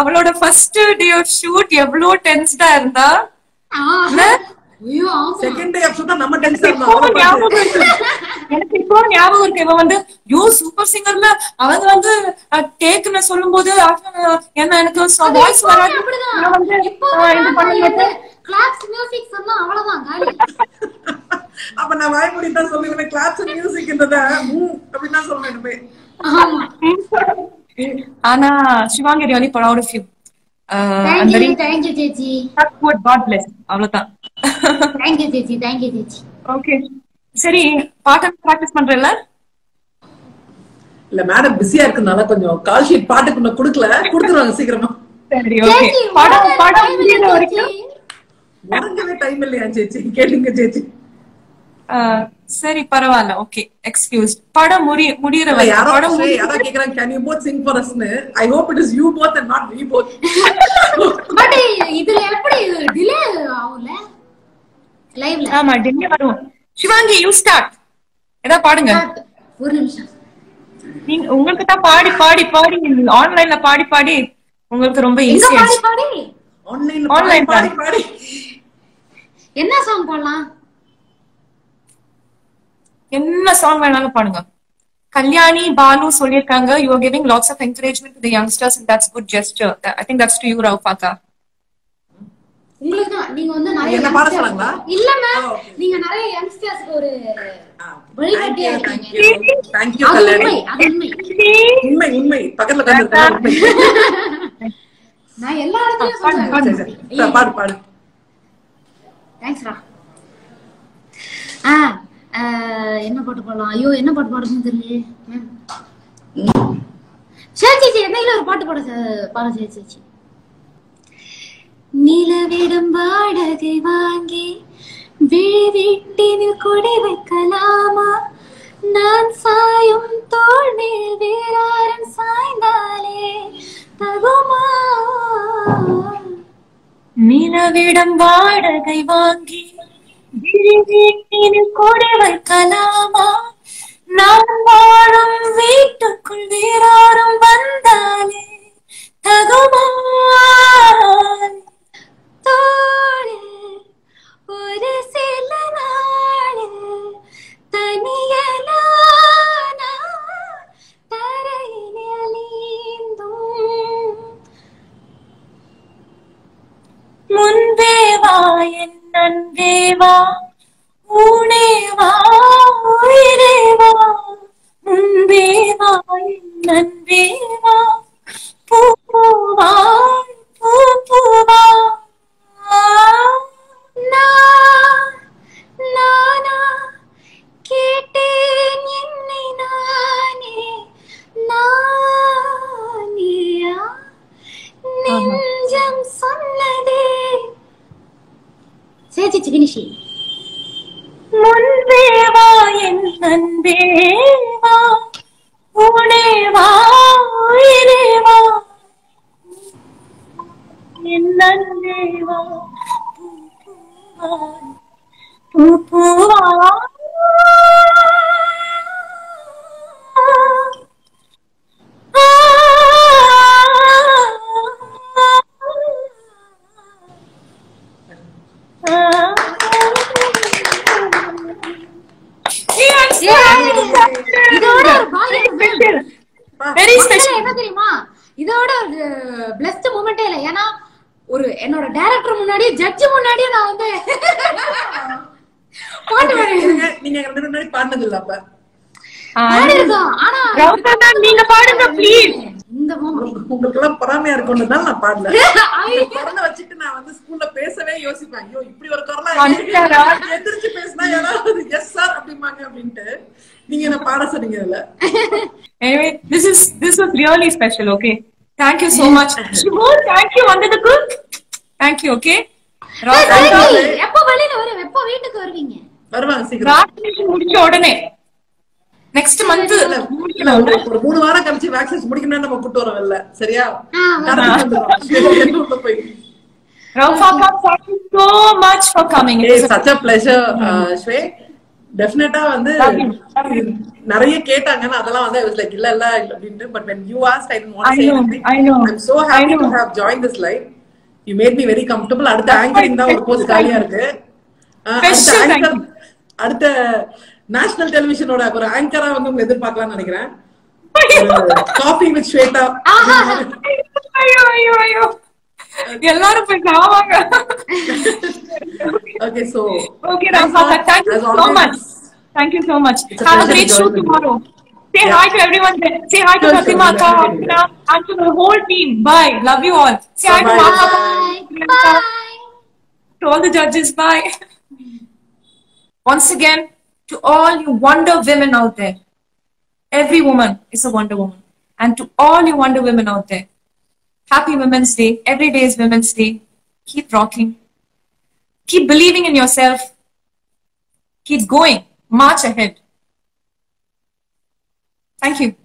Speaker 1: அவளோட ஃபர்ஸ்ட் டே ஆஃப் ஷூட் எவ்வளவு டென்ஸ்டா இருந்தா?
Speaker 2: செகண்ட் டே எபிசோட் தான் நம்ம டென்ஷன்.
Speaker 1: எனக்கு இப்போ ஞாபகம் இருக்கு. இவன் வந்து யூ சூப்பர் சிங்கர்ல அவங்க வந்து டேக்குன்னு சொல்லும் போது என்ன எனக்கு வாய்ஸ் வராது.
Speaker 2: அப்ப நான் வாய்மொழி தான் சொல்லுவேன் கிளாஸ் மியூசிக் இருந்ததா அப்படின்னு
Speaker 3: ஆமா.
Speaker 1: ஆனா Sivaangi really thank you thank you wood, God bless. அவ்வளவுதான்.
Speaker 3: தேங்க்யூ சேச்சி தேங்க்யூ சேச்சி
Speaker 1: ஓகே சரி பாட்டு ப்ராக்டிஸ் பண்றல
Speaker 2: இல்ல மேடம் பிஸியா இருக்கனால கொஞ்சம் கால் ஷீட் பாட்டுக்கு இன்னும் கொடுக்கல. கொடுத்துருவாங்க சீக்கிரமா.
Speaker 1: சரி ஓகே படம் படம் முடியிற வரைக்கும்.
Speaker 2: உடங்கவே டைம் இல்லையா சேச்சி கேளுங்க சேச்சி
Speaker 1: சரி பரவாயில்ல ஓகே எக்ஸ்கியூஸ் படம் முடி முடியிற
Speaker 2: யாரோ
Speaker 1: படம்
Speaker 2: யாரோ கேக்குறாங்க can you both sing for அஸ்னு I hope it is you both and not we both
Speaker 3: but இதுல எப்படி டிலே ஆகும்ல? லைவ்ல
Speaker 1: ஆமா டிலே வரும். சிவாங்கி யூ ஸ்டார்ட் ஏதாவது பாடுங்க.
Speaker 3: ஒரு நிமிஷம்.
Speaker 1: நீங்க உங்களுக்கு தான் பாடி பாடி பாடி. ஆன்லைன்ல பாடி பாடி. உங்களுக்கு ரொம்ப ஈஸியா
Speaker 3: பாடி பாடி?
Speaker 2: ஆன்லைன்ல
Speaker 1: Online
Speaker 2: பாடி பாடி
Speaker 3: என்ன சாங் பாடலாம்?
Speaker 1: என்ன சாங் வேணாலும் பாடுங்க. கல்யாணி பாலு சொல்லிருக்காங்க you are giving lots of encouragement to the youngsters and that's good gesture I think that's to you Rao பாக்கா
Speaker 3: உங்களுக்கு தான். நீங்க வந்து நிறைய
Speaker 2: என்ன?
Speaker 3: இல்ல மேம்
Speaker 2: Oh.
Speaker 3: நீங்க நிறைய யங்ஸ்டர்ஸ்க்கு ஒரு வழிகாட்டியா இருக்கீங்க.
Speaker 2: தேங்க்யூ
Speaker 3: அது
Speaker 2: கல்யாணி
Speaker 3: உண்மை அது உண்மை.
Speaker 2: உண்மை உண்மை. பக்கத்துல உட்கார்ந்து உண்மை
Speaker 3: நான் எல்லா இடத்துலயும்
Speaker 1: பாடு, பாடு.
Speaker 3: தேங்க்ஸ்ரா ஆ ஆ, என்ன பாட்டு பாடலாம்? ஐயோ என்ன பாட்டு பாடுறதுன்னு தெரியலையே. சேச்சி என்னையில ஒரு பாட்டு பாட ச- பாட சேச்சி நிலவிடம் வாடகை வாங்கி விழிவிட்டினில் கொடி வைக்கலாமா? நான் சாயும் தோள் மேல் வேறாரும் சாய்ந்தாலே தகுமா?
Speaker 1: நிலவிடம் வாடகை வாங்கி வீட்டினில் கொடை வைக்கலாமா? நான் வாழும் வீட்டுக்குள் வேறாரும் வந்தாலே தகுமா?
Speaker 3: தோளில் ஒரு சில நாளில் தனியலானா
Speaker 1: பூ பூவா பூ பூவா
Speaker 3: சிகினிஷி
Speaker 1: முன்பே வா என் நன்பே வா. ஊனே வா உயிரே வா என் நன்பே வா பூ பூவா
Speaker 2: பாடினது இல்ல அப்ப
Speaker 3: பாடிருக்கோம் ஆனா
Speaker 1: நீங்க பாடுங்க ப்ளீஸ்
Speaker 3: இந்த மூமெண்ட்
Speaker 2: உங்களுக்கு எல்லாம் பொறாமையா இருக்கும்ன்றதுனால நான் பாடல குரலை வச்சுட்டு நான் வந்து ஸ்கூல்ல பேசவே யோசிப்பேன் ஐயோ இப்படி ஒரு குரலா
Speaker 1: வந்துட்டாரா?
Speaker 2: எதிர்த்து பேசினா யாராவது எஸ் சார் அப்படிம்பாங்க அப்படின்ட்டு நீங்க என்ன பாட சொன்னீங்க இதுல
Speaker 1: Anyway, this is this was really special. Okay, thank you so much. Shivu, thank you வந்ததுக்கு. Thank you. Okay.
Speaker 3: எப்போ வெளியில வரும் எப்போ வீட்டுக்கு வருவீங்க
Speaker 2: வருவாங்க
Speaker 1: முடிச்ச உடனே நெக்ஸ்ட் மந்த்
Speaker 2: ஒரு ஒரு மூணு வாரம் கழிச்சு வேக்சின் முடிக்கணும்னு நம்ம கூட்டு வரோம் இல்ல சரியா போய்
Speaker 1: Rafa, thank you so much for coming. It
Speaker 2: It's
Speaker 1: was a-
Speaker 2: such a pleasure, uh, Shwe. டெஃபினட்டா வந்து. நிறைய கேட்டாங்கன்னா அதெல்லாம் வந்து like இல்ல இல்ல இல்ல அப்படின்ட்டு but when you asked I didn't want to say anything
Speaker 1: I know.
Speaker 2: I'm so happy
Speaker 1: I know.
Speaker 2: to have joined this live you made me very comfortable அடுத்த ஆங்கரிங் தான் ஒரு போஸ்ட் காலியா இருக்கு அடுத்த அடுத்த நேஷனல் டெலிவிஷனோட ஒரு ஆங்கரா வந்து உங்களை எதிர்பார்க்கலாம்னு நினைக்கிறேன் காஃபி வித் ஸ்வேதா
Speaker 1: எல்லாரும் போய் சாவாங்க
Speaker 2: okay so
Speaker 1: Okay, Rampa, thank you so much. Thank you so much.
Speaker 2: It's a
Speaker 1: Have a
Speaker 2: pleasure
Speaker 1: great
Speaker 2: to
Speaker 1: show
Speaker 2: join with you.
Speaker 1: tomorrow. Say
Speaker 2: Yeah.
Speaker 1: hi to everyone there. Say hi to
Speaker 2: Sure, sure,
Speaker 1: Fatima,
Speaker 2: we'll
Speaker 1: Akka,
Speaker 2: definitely do
Speaker 1: Archana, and to the whole team. Bye. Love you all. Say hi to
Speaker 2: Bye-bye.
Speaker 1: Mama,
Speaker 3: Bye. Bye.
Speaker 1: to all the judges. Bye. Once again, to all you Wonder Women out there, every woman is a Wonder Woman. And to all you Wonder Women out there, happy Women's Day. Every day is Women's Day. Keep rocking. Keep believing in yourself. Keep going. March ahead. Thank you.